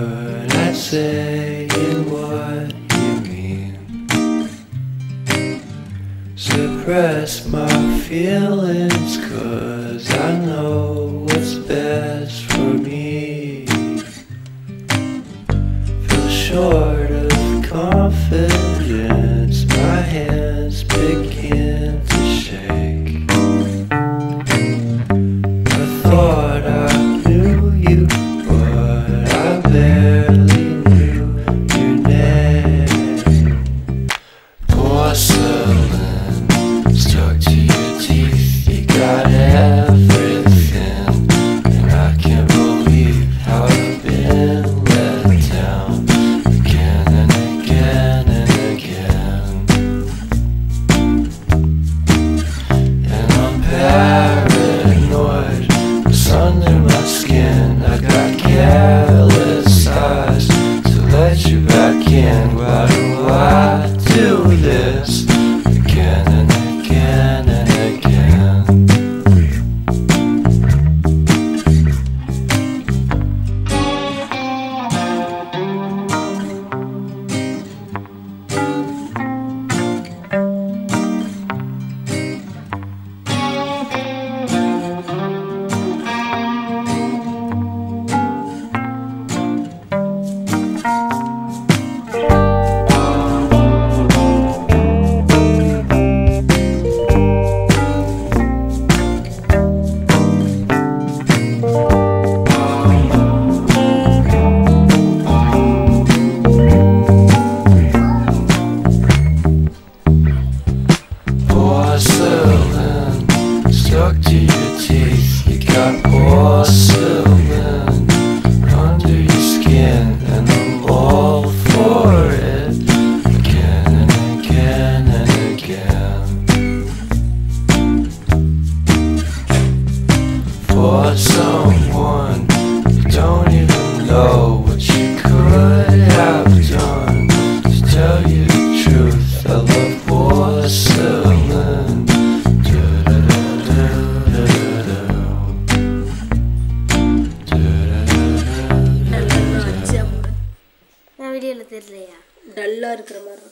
really good at saying what you mean. Suppress my feelings, cause I know what's best for me. Feel short of confidence, my hands begin skin. I got careless stuck to your teeth. You got porcelain under your skin, and I'm all for it again and again and again. For தெரியலையா. டல்லாக இருக்கிற மாதிரி